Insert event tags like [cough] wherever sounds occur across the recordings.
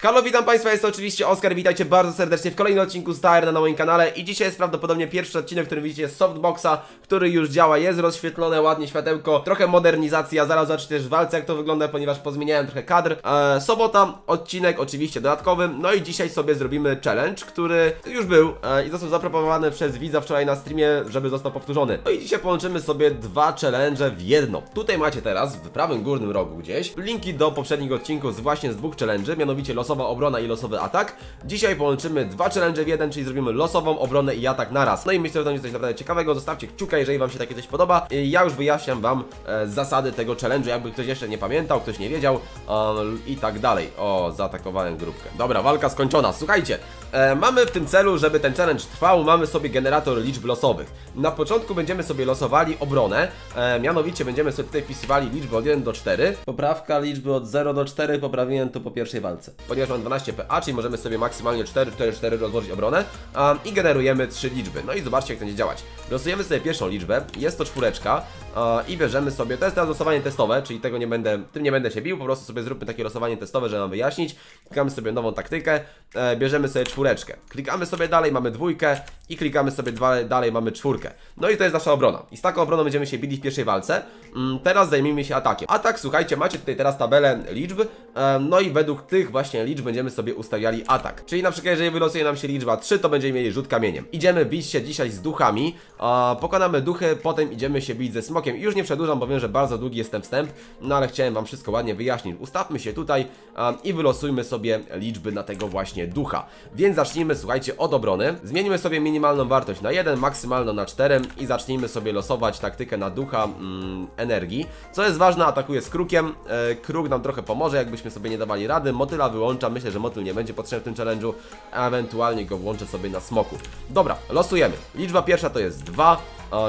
Halo, witam Państwa, jest to oczywiście Oskar, witajcie bardzo serdecznie w kolejnym odcinku z TR na moim kanale i dzisiaj jest prawdopodobnie pierwszy odcinek, w którym widzicie softboxa, który już działa, jest rozświetlone, ładnie światełko, trochę modernizacja, zaraz zobaczycie też w walce jak to wygląda, ponieważ pozmieniałem trochę kadr. Eee, sobota, odcinek oczywiście dodatkowy, no i dzisiaj sobie zrobimy challenge, który już był e, i został zaproponowany przez widza wczoraj na streamie, żeby został powtórzony. No i dzisiaj połączymy sobie dwa challenge w jedno. Tutaj macie teraz, w prawym górnym rogu gdzieś, linki do poprzednich odcinków z właśnie z dwóch challenge, mianowicie los losowa obrona i losowy atak. Dzisiaj połączymy dwa challenge w jeden, czyli zrobimy losową obronę i atak naraz. No i myślę, że to będzie coś naprawdę ciekawego. Zostawcie kciuka, jeżeli Wam się takie coś podoba. I ja już wyjaśniam Wam e, zasady tego challenge'u, jakby ktoś jeszcze nie pamiętał, ktoś nie wiedział e, i tak dalej. O, zaatakowałem grupkę. Dobra, walka skończona. Słuchajcie, e, mamy w tym celu, żeby ten challenge trwał, mamy sobie generator liczb losowych. Na początku będziemy sobie losowali obronę, e, mianowicie będziemy sobie tutaj wpisywali liczby od 1 do 4. Poprawka liczby od 0 do 4 poprawiłem tu po pierwszej walce. Ponieważ mam 12 PA, czyli możemy sobie maksymalnie 4, 4, 4 rozłożyć obronę um, i generujemy 3 liczby. No i zobaczcie jak to będzie działać. Losujemy sobie pierwszą liczbę, jest to czwóreczka uh, i bierzemy sobie, to jest teraz losowanie testowe, czyli tego nie będę, tym nie będę się bił, po prostu sobie zróbmy takie losowanie testowe, żeby nam wyjaśnić. Klikamy sobie nową taktykę, e, bierzemy sobie czwóreczkę. Klikamy sobie dalej, mamy dwójkę i klikamy sobie dwa, dalej, mamy czwórkę. No i to jest nasza obrona. I z taką obroną będziemy się bili w pierwszej walce. Mm, teraz zajmijmy się atakiem. Atak, słuchajcie, macie tutaj teraz tabelę liczb, no i według tych właśnie liczb będziemy sobie ustawiali atak. Czyli na przykład jeżeli wylosuje nam się liczba 3, to będziemy mieli rzut kamieniem. Idziemy bić się dzisiaj z duchami, pokonamy duchy, potem idziemy się bić ze smokiem. I już nie przedłużam, bo wiem, że bardzo długi jest ten wstęp, no ale chciałem Wam wszystko ładnie wyjaśnić. Ustawmy się tutaj i wylosujmy sobie liczby na tego właśnie ducha. Więc zacznijmy, słuchajcie, od obrony. Zmienimy sobie minimalną wartość na 1, maksymalną na 4 i zacznijmy sobie losować taktykę na ducha mm, energii. Co jest ważne, atakuję z krukiem. E, kruk nam trochę pomoże, jakbyśmy sobie nie dawali rady. Motyla wyłączam, myślę, że motyl nie będzie potrzebny w tym challenge'u, ewentualnie go włączę sobie na smoku. Dobra, losujemy. Liczba pierwsza to jest 2,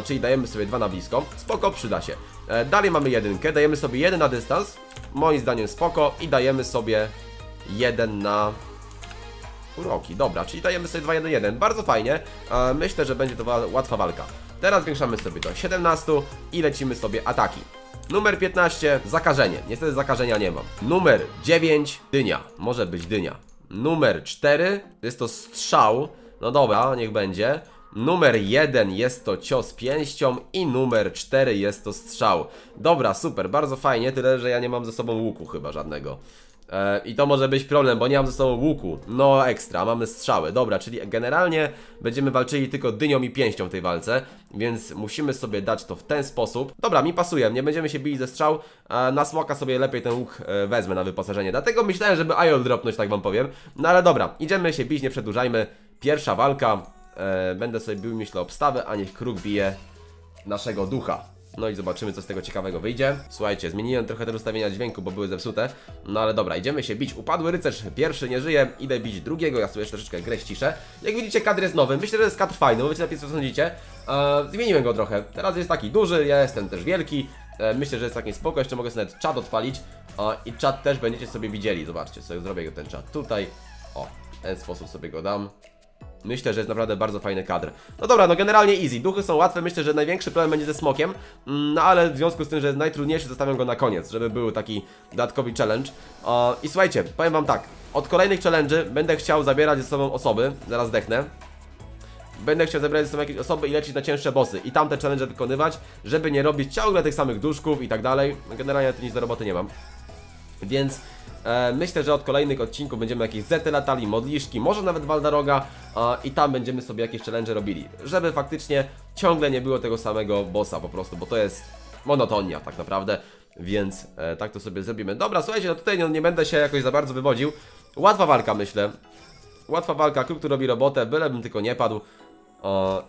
czyli dajemy sobie 2 na blisko. Spoko, przyda się. E, dalej mamy jedynkę, dajemy sobie 1 na dystans. Moim zdaniem spoko i dajemy sobie 1 na uroki. Dobra, czyli dajemy sobie 2, 1, 1. Bardzo fajnie. Myślę, że będzie to wa łatwa walka. Teraz zwiększamy sobie do 17 i lecimy sobie ataki. Numer 15, zakażenie. Niestety zakażenia nie mam. Numer 9, dynia. Może być dynia. Numer 4, jest to strzał. No dobra, niech będzie. Numer 1 jest to cios pięścią i numer 4 jest to strzał. Dobra, super, bardzo fajnie, tyle że ja nie mam ze sobą łuku chyba żadnego. E, I to może być problem, bo nie mam ze sobą łuku. No ekstra, mamy strzały. Dobra, czyli generalnie będziemy walczyli tylko dynią i pięścią w tej walce, więc musimy sobie dać to w ten sposób. Dobra, mi pasuje, nie będziemy się bili ze strzał. Na smoka sobie lepiej ten łuk e, wezmę na wyposażenie. Dlatego myślałem, żeby Ion dropnąć, tak wam powiem. No ale dobra, idziemy się bić, nie przedłużajmy. Pierwsza walka. E, będę sobie bił, myślę, obstawę, a niech kruk bije naszego ducha. No i zobaczymy, co z tego ciekawego wyjdzie. Słuchajcie, zmieniłem trochę te ustawienia dźwięku, bo były zepsute. No ale dobra, idziemy się bić. Upadły rycerz pierwszy nie żyje, idę bić drugiego. Ja sobie troszeczkę grę ściszę. Jak widzicie, kadr jest nowy. Myślę, że jest kadr fajny, bo wiecie lepiej co sądzicie. Eee, zmieniłem go trochę. Teraz jest taki duży, ja jestem też wielki. Eee, myślę, że jest taki spoko. Jeszcze mogę sobie nawet czat odpalić. Eee, I czat też będziecie sobie widzieli. Zobaczcie, sobie zrobię go ten czat tutaj. O, w ten sposób sobie go dam. Myślę, że jest naprawdę bardzo fajny kadr. No dobra, no generalnie easy. Duchy są łatwe, myślę, że największy problem będzie ze smokiem. Mm, no ale w związku z tym, że jest najtrudniejszy, zostawiam go na koniec, żeby był taki dodatkowy challenge. I słuchajcie, powiem wam tak. Od kolejnych challenge'y będę chciał zabierać ze sobą osoby. Zaraz dechnę. Będę chciał zebrać ze sobą jakieś osoby i lecieć na cięższe bossy i tamte challenge wykonywać, żeby nie robić ciągle tych samych duszków i tak dalej. Generalnie to nic do roboty nie mam. Więc E, myślę, że od kolejnych odcinków będziemy jakieś zety latali, modliszki, może nawet Waldaroga e, i tam będziemy sobie jakieś challenge robili, żeby faktycznie ciągle nie było tego samego bossa po prostu, bo to jest monotonia tak naprawdę, więc e, tak to sobie zrobimy. Dobra, słuchajcie, no tutaj no, nie będę się jakoś za bardzo wywodził. Łatwa walka myślę. Łatwa walka, klub, który robi robotę, bylebym tylko nie padł.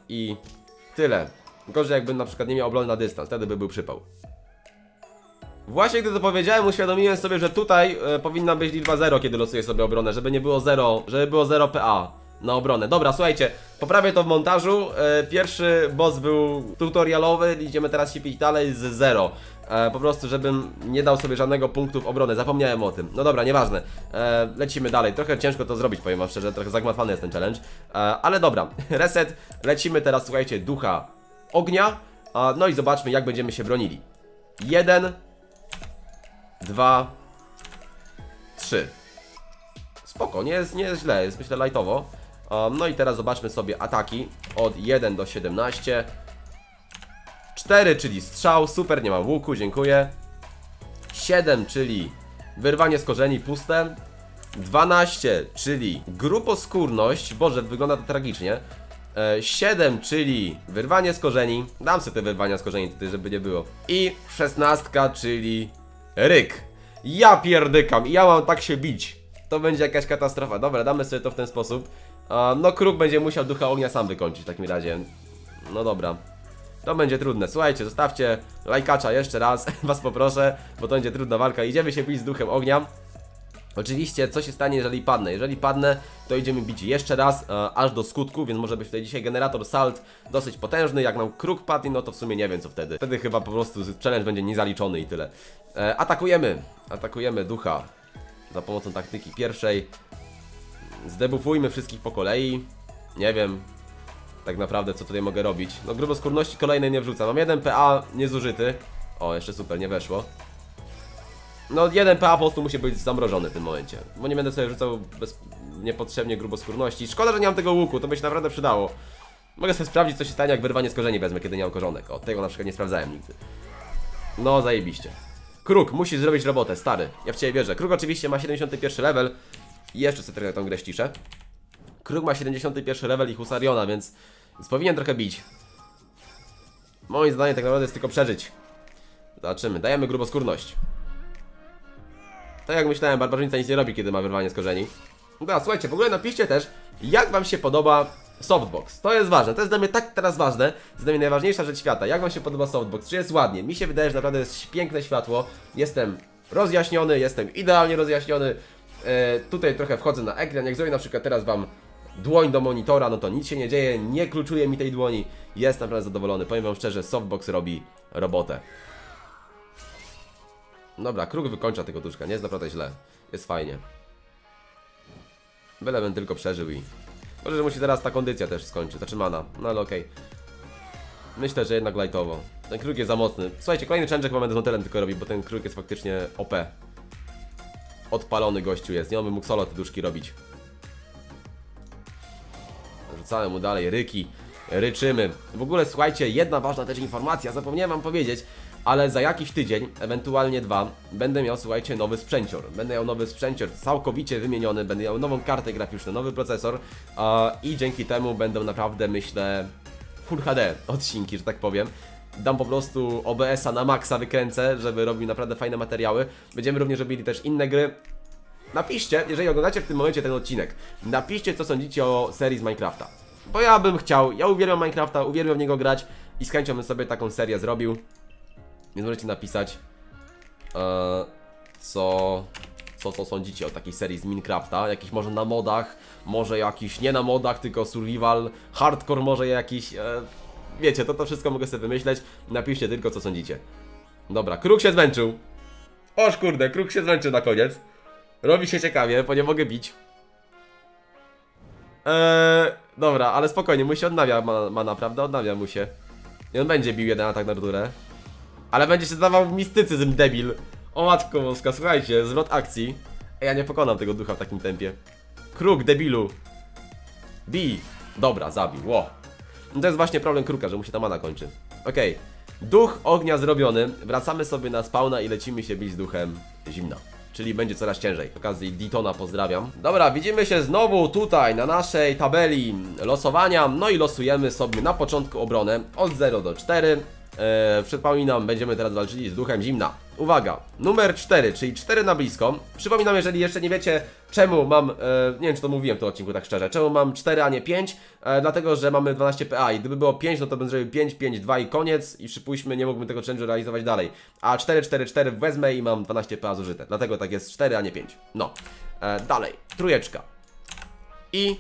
I tyle. Gorzej jakbym na przykład nie miał obrony na dystans, wtedy by był przypał. Właśnie gdy to powiedziałem, uświadomiłem sobie, że tutaj e, powinna być liczba 0, kiedy losuję sobie obronę, żeby nie było 0, żeby było 0 PA na obronę. Dobra, słuchajcie, poprawię to w montażu. E, pierwszy boss był tutorialowy, idziemy teraz się pić dalej z 0. E, po prostu, żebym nie dał sobie żadnego punktu w obronę, zapomniałem o tym. No dobra, nieważne. E, lecimy dalej. Trochę ciężko to zrobić, powiem wam szczerze, trochę zagmatwany jest ten challenge. E, ale dobra, [laughs] reset. Lecimy teraz, słuchajcie, ducha ognia. no i zobaczmy, jak będziemy się bronili. Jeden dwa, trzy. spoko, nie jest, nie jest źle, jest myślę lightowo. Um, no i teraz zobaczmy sobie ataki od 1 do 17. 4, czyli strzał, super, nie mam łuku, dziękuję. 7, czyli wyrwanie z korzeni, puste. 12, czyli gruposkórność, boże, wygląda to tragicznie. E, 7, czyli wyrwanie z korzeni. Dam sobie te wyrwania z korzeni tutaj, żeby nie było. I 16, czyli ryk. Ja pierdykam, ja mam tak się bić. To będzie jakaś katastrofa. Dobra, damy sobie to w ten sposób. No, kruk będzie musiał ducha ognia sam wykończyć w takim razie. No dobra. To będzie trudne. Słuchajcie, zostawcie lajkacza jeszcze raz, [laughs] was poproszę, bo to będzie trudna walka. Idziemy się bić z duchem ognia. Oczywiście, co się stanie, jeżeli padnę? Jeżeli padnę, to idziemy bić jeszcze raz, e, aż do skutku, więc może być tutaj dzisiaj generator salt dosyć potężny. Jak nam kruk padnie, no to w sumie nie wiem co wtedy. Wtedy chyba po prostu challenge będzie niezaliczony i tyle. E, atakujemy, atakujemy ducha za pomocą taktyki pierwszej. Zdebufujmy wszystkich po kolei. Nie wiem, tak naprawdę co tutaj mogę robić. No gruboskórności kolejnej nie wrzucam. Mam jeden PA niezużyty. O, jeszcze super, nie weszło. No jeden PA po prostu musi być zamrożony w tym momencie. Bo nie będę sobie rzucał bez... niepotrzebnie gruboskórności. Szkoda, że nie mam tego łuku, to by się naprawdę przydało. Mogę sobie sprawdzić co się stanie jak wyrwanie z korzeni wezmę, kiedy nie mam korzonek. O, tego na przykład nie sprawdzałem nigdy. No, zajebiście. Kruk, musisz zrobić robotę, stary. Ja w Ciebie wierzę. Kruk oczywiście ma 71 level. I jeszcze sobie trochę tą grę ściszę. Kruk ma 71 level i Husariona, więc, więc powinien trochę bić. Moim zdaniem tak naprawdę jest tylko przeżyć. Zobaczymy. Dajemy gruboskórność. Tak jak myślałem, barbarzyńca nic nie robi, kiedy ma wyrwanie z korzeni. Dobra, słuchajcie, w ogóle napiszcie też, jak wam się podoba softbox. To jest ważne, to jest dla mnie tak teraz ważne, jest dla mnie najważniejsza rzecz świata. Jak wam się podoba softbox? Czy jest ładnie? Mi się wydaje, że naprawdę jest piękne światło. Jestem rozjaśniony, jestem idealnie rozjaśniony. E, tutaj trochę wchodzę na ekran, jak zrobię na przykład teraz wam dłoń do monitora, no to nic się nie dzieje, nie kluczuje mi tej dłoni. Jest naprawdę zadowolony. Powiem wam szczerze, softbox robi robotę. Dobra, kruk wykończa tego duszka, nie jest naprawdę źle. Jest fajnie. Bylebym tylko przeżył i... Może, że musi teraz ta kondycja też skończyć, znaczy mana, no ale okej. Myślę, że jednak lightowo. Ten kruk jest za mocny. Słuchajcie, kolejny challenge będę z Montelem tylko robić, bo ten kruk jest faktycznie OP. Odpalony gościu jest, nie on by mógł solo te duszki robić. Rzucamy mu dalej ryki, ryczymy. W ogóle słuchajcie, jedna ważna też informacja, zapomniałem wam powiedzieć, ale za jakiś tydzień, ewentualnie dwa, będę miał, słuchajcie, nowy sprzęcior. Będę miał nowy sprzęcior całkowicie wymieniony, będę miał nową kartę graficzną, nowy procesor i dzięki temu będą naprawdę, myślę, Full HD odcinki, że tak powiem. Dam po prostu OBS-a na maksa wykręcę, żeby robił naprawdę fajne materiały. Będziemy również robili też inne gry. Napiszcie, jeżeli oglądacie w tym momencie ten odcinek, napiszcie co sądzicie o serii z Minecrafta. Bo ja bym chciał, ja uwielbiam Minecrafta, uwielbiam w niego grać i z chęcią bym sobie taką serię zrobił. Więc możecie napisać e, co, co, co sądzicie o takiej serii z Minecrafta. Jakiś może na modach, może jakiś nie na modach, tylko survival, hardcore może jakiś... E, wiecie, to to wszystko mogę sobie wymyśleć. Napiszcie tylko co sądzicie. Dobra, kruk się zmęczył. Oż kurde, kruk się zmęczył na koniec. Robi się ciekawie, bo nie mogę bić. Eee, dobra, ale spokojnie, mu się odnawia mana, mana, prawda? Odnawia mu się. I on będzie bił jeden atak na rurę. Ale będzie się zdawał mistycyzm, debil. O matko boska, słuchajcie, zwrot akcji. Ja nie pokonam tego ducha w takim tempie. Kruk, debilu. Bi. Dobra, zabił, ło. No to jest właśnie problem kruka, że mu się ta mana kończy. Okej. Duch ognia zrobiony. Wracamy sobie na spawna i lecimy się bić duchem zimna. Czyli będzie coraz ciężej. Okazji Ditona pozdrawiam. Dobra, widzimy się znowu tutaj na naszej tabeli losowania. No i losujemy sobie na początku obronę od 0 do 4. Eee, przypominam, będziemy teraz walczyli z duchem zimna. Uwaga, numer 4, czyli 4 na blisko. Przypominam, jeżeli jeszcze nie wiecie, czemu mam, e, nie wiem czy to mówiłem w tym odcinku tak szczerze, czemu mam 4, a nie 5, e, dlatego, że mamy 12 PA i gdyby było 5, no to bym zrobił 5, 5, 2 i koniec i przypuśćmy, nie mógłbym tego challenge'u realizować dalej. A 4, 4, 4 wezmę i mam 12 PA zużyte, dlatego tak jest 4, a nie 5. No, e, dalej, trójeczka i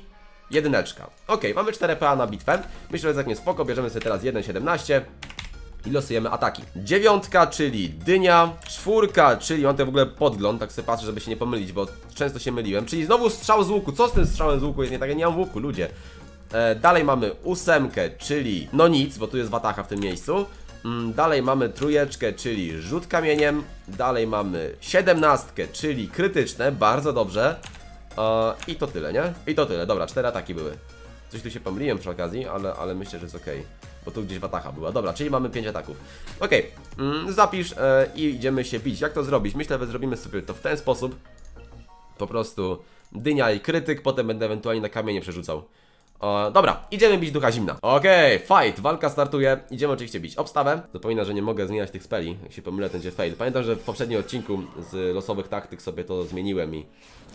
jedyneczka. Ok, mamy 4 PA na bitwę, myślę, że jest całkiem spoko, bierzemy sobie teraz 1,17 i losujemy ataki. Dziewiątka, czyli dynia, czwórka, czyli mam tutaj w ogóle podgląd, tak sobie patrzę, żeby się nie pomylić, bo często się myliłem, czyli znowu strzał z łuku, co z tym strzałem z łuku jest nie tak, ja nie mam łuku, ludzie. E, dalej mamy ósemkę, czyli no nic, bo tu jest watacha w tym miejscu. Mm, dalej mamy trójeczkę, czyli rzut kamieniem. Dalej mamy siedemnastkę, czyli krytyczne, bardzo dobrze. E, I to tyle, nie? I to tyle, dobra, cztery ataki były. Coś tu się pomyliłem przy okazji, ale, ale myślę, że jest ok. Bo tu gdzieś watacha była. Dobra, czyli mamy 5 ataków. Ok, mm, zapisz e, i idziemy się bić. Jak to zrobić? Myślę, że zrobimy sobie to w ten sposób. Po prostu dynia i krytyk, potem będę ewentualnie na kamienie przerzucał. E, dobra, idziemy bić ducha zimna. Okej, fight, walka startuje. Idziemy oczywiście bić obstawę. Zapominam, że nie mogę zmieniać tych speli. Jak się pomylę, to będzie fail. Pamiętam, że w poprzednim odcinku z losowych taktyk sobie to zmieniłem i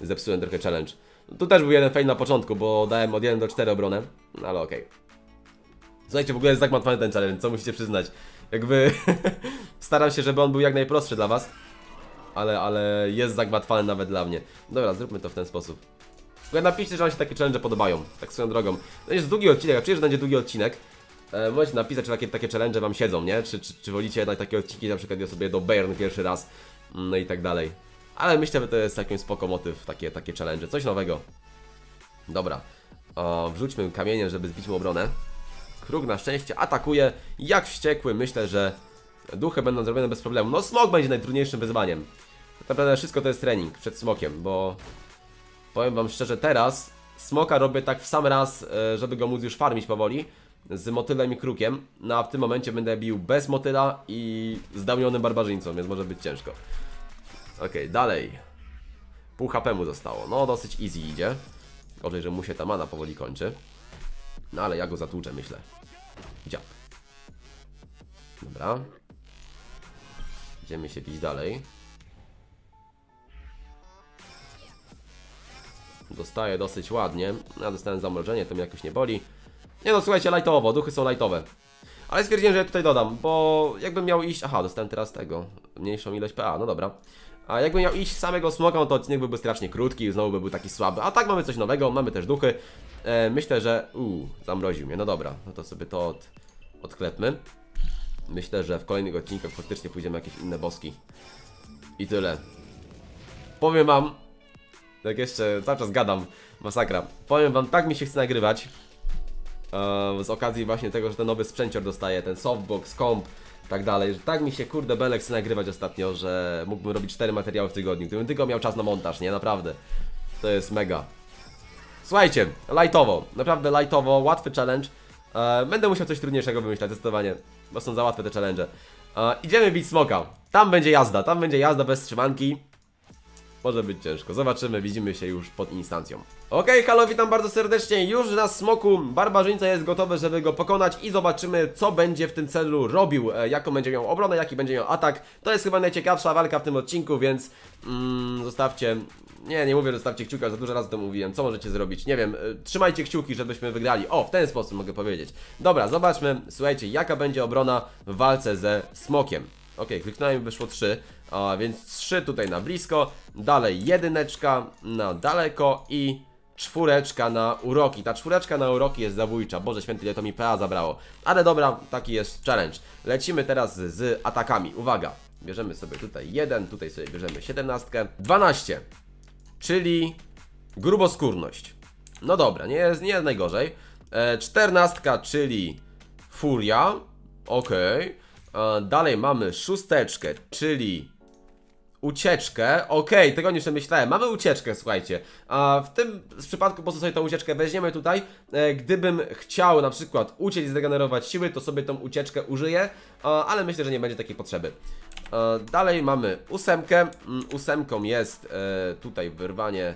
zepsułem trochę challenge. Tu też był jeden fail na początku, bo dałem od 1 do 4 obronę, no ale okej. Słuchajcie, w ogóle jest zagmatwany ten challenge, co musicie przyznać. Jakby [laughs] staram się, żeby on był jak najprostszy dla was. Ale, ale jest zagmatwany nawet dla mnie. Dobra, zróbmy to w ten sposób. Ogóle napiszcie, że wam się takie challenge podobają, tak swoją drogą. No jest długi odcinek, ja czuję, że będzie długi odcinek. E, możecie napisać, czy takie, takie challenge wam siedzą, nie? Czy, czy, czy wolicie jednak takie odcinki, na przykład ja sobie do Bayern pierwszy raz, mm, no i tak dalej. Ale myślę, że to jest jakimś spoko motyw, takie, takie challenge, coś nowego. Dobra, o, wrzućmy kamieniem, żeby zbić mu obronę. Kruk na szczęście atakuje jak wściekły, myślę, że duchy będą zrobione bez problemu. No smok będzie najtrudniejszym wyzwaniem. Tak naprawdę wszystko to jest trening przed smokiem, bo powiem wam szczerze, teraz smoka robię tak w sam raz, e, żeby go móc już farmić powoli z motylem i krukiem, no a w tym momencie będę bił bez motyla i zdałnionym barbarzyńcą, więc może być ciężko. Okej, dalej. Pół HP mu zostało. No, dosyć easy idzie. Gorzej, że mu się ta mana powoli kończy. No, ale ja go zatłuczę, myślę. Dziap. Dobra. Idziemy się bić dalej. Dostaję dosyć ładnie. Ja dostałem zamrożenie, to mnie jakoś nie boli. Nie no, słuchajcie, lightowo, duchy są lightowe. Ale stwierdziłem, że ja tutaj dodam, bo jakbym miał iść... Aha, dostałem teraz tego. Mniejszą ilość PA, no dobra. A jakbym miał iść samego smoka, no to odcinek byłby strasznie krótki znowu by był taki słaby. A tak mamy coś nowego, mamy też duchy. E, myślę, że... Uuu, zamroził mnie, no dobra. No to sobie to od... odklepmy. Myślę, że w kolejnych odcinkach faktycznie pójdziemy jakieś inne boski. I tyle. Powiem wam... Tak jeszcze cały czas gadam. Masakra. Powiem wam, tak mi się chce nagrywać. E, z okazji właśnie tego, że ten nowy sprzęcior dostaje, ten softbox, komp, tak dalej. Tak mi się kurde belek chce nagrywać ostatnio, że mógłbym robić 4 materiały w tygodniu, gdybym tylko miał czas na montaż, nie? Naprawdę. To jest mega. Słuchajcie, lightowo, naprawdę lightowo, łatwy challenge. E, będę musiał coś trudniejszego wymyślać, zdecydowanie, bo są za łatwe te challenge. E, idziemy bić smoka. Tam będzie jazda, tam będzie jazda bez trzymanki. Może być ciężko. Zobaczymy, widzimy się już pod instancją. Okej, okay, halo, witam bardzo serdecznie. Już na smoku barbarzyńca jest gotowy, żeby go pokonać i zobaczymy, co będzie w tym celu robił. E, jaką będzie miał obronę, jaki będzie miał atak. To jest chyba najciekawsza walka w tym odcinku, więc mm, zostawcie... Nie, nie mówię, że zostawcie kciuka, za dużo razy to mówiłem. Co możecie zrobić? Nie wiem, e, trzymajcie kciuki, żebyśmy wygrali. O, w ten sposób mogę powiedzieć. Dobra, zobaczmy, słuchajcie, jaka będzie obrona w walce ze smokiem. Ok, kliknąłem, wyszło 3, a więc 3 tutaj na blisko, dalej jedyneczka na daleko i czwóreczka na uroki. Ta czwóreczka na uroki jest zabójcza, Boże święty, ile to mi PA zabrało. Ale dobra, taki jest challenge. Lecimy teraz z, atakami. Uwaga, bierzemy sobie tutaj jeden, tutaj sobie bierzemy 17, 12, czyli gruboskórność. No dobra, nie jest, nie jest najgorzej. E, 14, czyli furia, okej. Okay. Dalej mamy szósteczkę, czyli ucieczkę. Okej, okay, tego nie przemyślałem. Mamy ucieczkę, słuchajcie. A w tym przypadku po prostu sobie tą ucieczkę weźmiemy tutaj. E, gdybym chciał na przykład uciec i zregenerować siły, to sobie tą ucieczkę użyję, ale myślę, że nie będzie takiej potrzeby. Dalej mamy ósemkę. Mm, ósemką jest e, tutaj wyrwanie,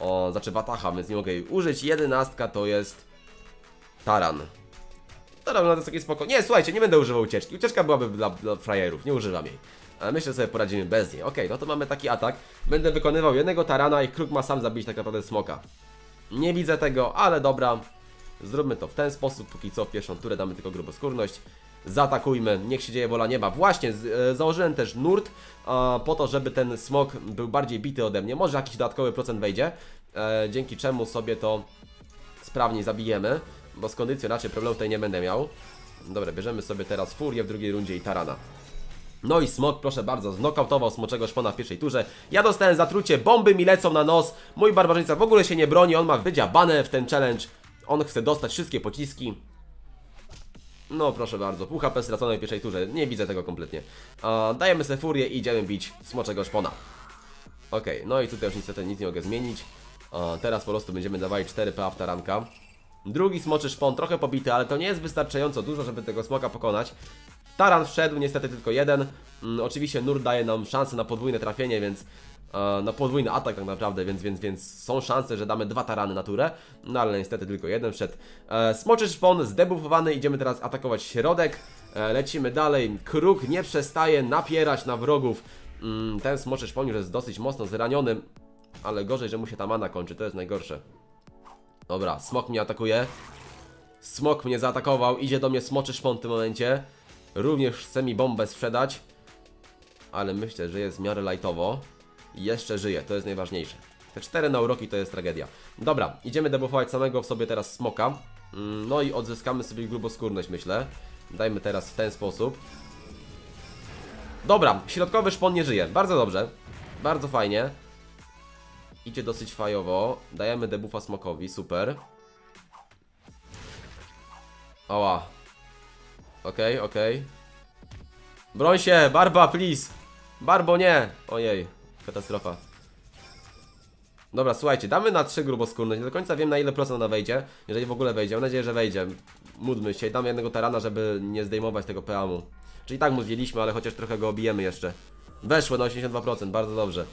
o, znaczy watacha, więc nie mogę jej użyć. Jedenastka to jest taran. Dobra, no to jest spoko. Nie, słuchajcie, nie będę używał ucieczki. Ucieczka byłaby dla, dla frajerów, nie używam jej. Myślę, że sobie poradzimy bez niej. Okay, no to mamy taki atak. Będę wykonywał jednego tarana i kruk ma sam zabić tak naprawdę smoka. Nie widzę tego, ale dobra. Zróbmy to w ten sposób. Póki co w pierwszą turę damy tylko gruboskórność. Zaatakujmy, niech się dzieje wola nieba. Właśnie, e, założyłem też nurt e, po to, żeby ten smok był bardziej bity ode mnie. Może jakiś dodatkowy procent wejdzie, e, dzięki czemu sobie to sprawniej zabijemy. Bo z kondycją raczej problemu tutaj nie będę miał. Dobra, bierzemy sobie teraz Furię w drugiej rundzie i Tarana. No i Smok, proszę bardzo, znokautował Smoczego Szpona w pierwszej turze. Ja dostałem zatrucie, bomby mi lecą na nos. Mój barbarzyńca w ogóle się nie broni, on ma wydziabane w ten challenge. On chce dostać wszystkie pociski. No proszę bardzo, pół HP stracone w pierwszej turze, nie widzę tego kompletnie. dajemy sobie furię i idziemy bić Smoczego Szpona. Okej, okay, no i tutaj już niestety nic nie mogę zmienić. A, teraz po prostu będziemy dawali 4 PA w taranka. Drugi smoczy szpon, trochę pobity, ale to nie jest wystarczająco dużo, żeby tego smoka pokonać. Taran wszedł, niestety tylko jeden. Mm, oczywiście Nur daje nam szansę na podwójne trafienie, więc e, na podwójny atak tak naprawdę, więc, więc, więc są szanse, że damy dwa tarany na turę. No ale niestety tylko jeden wszedł. E, smoczy szpon zdebuffowany, idziemy teraz atakować środek. E, lecimy dalej. Kruk nie przestaje napierać na wrogów. Mm, ten smoczy szpon już jest dosyć mocno zraniony, ale gorzej, że mu się ta mana kończy, to jest najgorsze. Dobra, smok mnie atakuje. Smok mnie zaatakował, idzie do mnie smoczy szpon w tym momencie. Również chce mi bombę sprzedać. Ale myślę, że jest w miarę lightowo. I jeszcze żyje, to jest najważniejsze. Te cztery na uroki to jest tragedia. Dobra, idziemy debuffować samego w sobie teraz smoka. Mm, No i odzyskamy sobie gruboskórność, myślę. Dajmy teraz w ten sposób. Dobra, środkowy szpon nie żyje. Bardzo dobrze. Bardzo fajnie. Idzie dosyć fajowo. Dajemy debuffa smokowi, super. Oła. Okej, okej. Broń się, Barba, please. Barbo, nie. Ojej, katastrofa. Dobra, słuchajcie, damy na 3 gruboskórność. Nie do końca wiem na ile procent ona wejdzie. Jeżeli w ogóle wejdzie. Mam nadzieję, że wejdzie. Módlmy się i damy jednego tarana, żeby nie zdejmować tego PAM-u. Czyli tak mu ale chociaż trochę go obijemy jeszcze. Weszły na 82%, bardzo dobrze.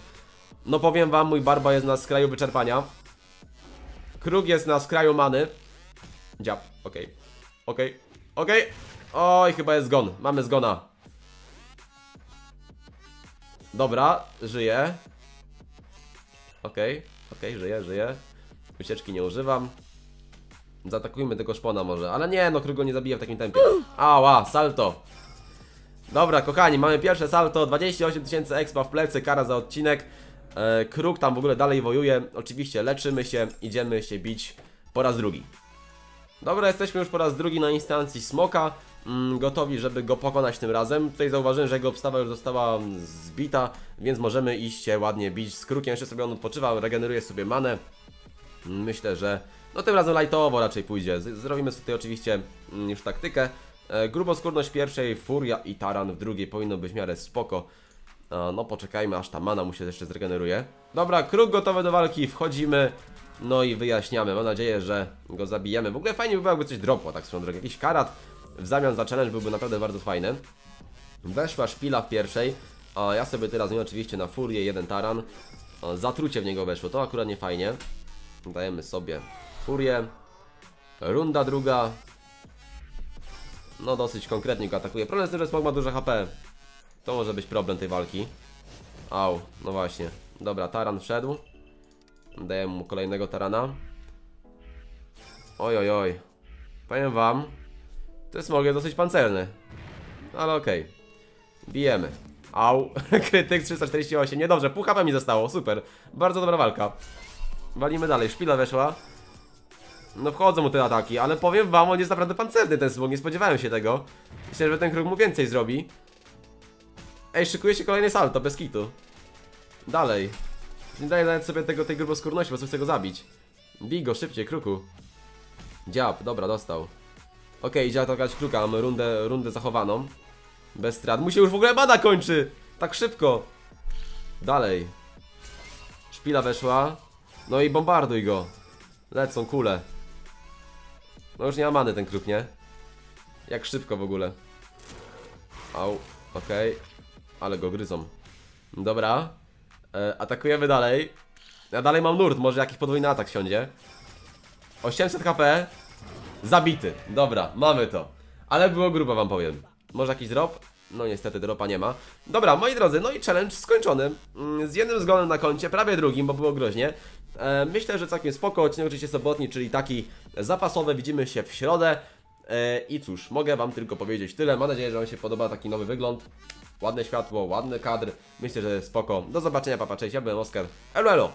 No powiem wam, mój Barba jest na skraju wyczerpania. Kruk jest na skraju many. Dziab, okej. Okej, okej. Oj, chyba jest zgon. Mamy zgona. Dobra, żyje. Okej, okej, żyje, żyje. Ucieczki nie używam. Zaatakujmy tego szpona może. Ale nie, no Kruk go nie zabije w takim tempie. Ała, salto. Dobra, kochani, mamy pierwsze salto, 28 tysięcy expa w plecy, kara za odcinek. E, Kruk tam w ogóle dalej wojuje. Oczywiście leczymy się, idziemy się bić po raz drugi. Dobra, jesteśmy już po raz drugi na instancji Smoka. Mm, gotowi, żeby go pokonać tym razem. Tutaj zauważyłem, że jego obstawa już została mm, zbita, więc możemy iść się ładnie bić z Krukiem. Jeszcze sobie on odpoczywa, regeneruje sobie manę. Mm, Myślę, że no tym razem lightowo raczej pójdzie. Zrobimy sobie tutaj oczywiście już taktykę. E, gruboskórność pierwszej, Furia i Taran w drugiej powinno być w miarę spoko. E, no poczekajmy aż ta mana mu się jeszcze zregeneruje. Dobra, kruk gotowy do walki, wchodzimy. No i wyjaśniamy. Mam nadzieję, że go zabijemy. W ogóle fajnie by było, jakby coś dropło, tak swoją drogą. Jakiś karat w zamian za challenge byłby naprawdę bardzo fajny. Weszła szpila w pierwszej. A ja sobie teraz nie oczywiście na furię jeden taran. Zatrucie w niego weszło, to akurat nie fajnie. Dajemy sobie furię. Runda druga. No dosyć konkretnie go atakuje. Problem jest że Smog ma dużo HP. To może być problem tej walki. Au, no właśnie. Dobra, taran wszedł. Daję mu kolejnego tarana. Oj, oj, oj. Powiem wam, to jest mogę dosyć pancerny. Ale okej. Bijemy. Au. [laughs] Krytyk 348. Niedobrze, pół HP mi zostało. Super. Bardzo dobra walka. Walimy dalej. Szpila weszła. No wchodzą mu te ataki, ale powiem wam, on jest naprawdę pancerny ten smog. Nie spodziewałem się tego. Myślę, że ten kruk mu więcej zrobi. Ej, szykuje się kolejny salto, bez kitu. Dalej. Nie daję nawet sobie tego, tej gruboskórności, bo chcę go zabić. Bij go szybciej, kruku. Dziab, dobra, dostał. Okej, idzie atakować kruka, mamy rundę, rundę zachowaną. Bez strat. Mu się już w ogóle bada kończy! Tak szybko. Dalej. Szpila weszła. No i bombarduj go. Lecą kule. No już nie ma many ten kruk, nie? Jak szybko w ogóle. Au, okej. Ale go gryzą. Dobra. E, atakujemy dalej. Ja dalej mam nurt, może jakiś podwójny atak siądzie. 800 HP. Zabity. Dobra, mamy to. Ale było grubo wam powiem. Może jakiś drop? No niestety dropa nie ma. Dobra, moi drodzy, no i challenge skończony. Mm, Z jednym zgonem na koncie, prawie drugim, bo było groźnie. E, myślę, że całkiem spoko. Odcinek oczywiście sobotni, czyli taki zapasowy. Widzimy się w środę. E, I cóż, mogę wam tylko powiedzieć tyle. Mam nadzieję, że wam się podoba taki nowy wygląd. Ładne światło, ładny kadr. Myślę, że spoko. Do zobaczenia, papa, cześć. Ja byłem Oskar. Elo, elo.